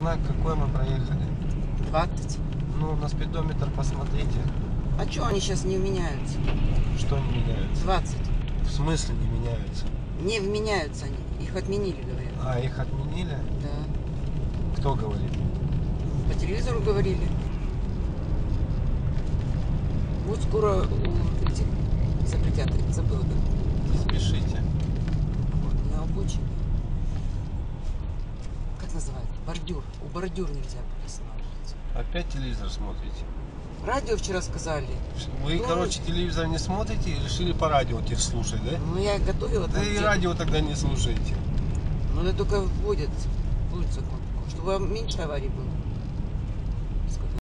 На какой мы проехали? 20. Ну, на спидометр посмотрите, А что они сейчас не вменяются? что не меняется. 20. В смысле не меняются? Не вменяются они. Их отменили, говорят. А, их отменили? Да. Кто говорит? По телевизору говорили. Вот скоро у этих запретят, забыл, да? Не спешите. Вот, на обочине. Как называют? Бордюр. У бордюр нельзя останавливаться. Опять телевизор смотрите? Радио вчера сказали. Вы, Ну, короче, телевизор не смотрите и решили по радио теперь слушать, да? Ну, я готовила Да и тему. радио тогда не слушайте. Ну, это только вводят, будет закон чтобы меньше аварий было.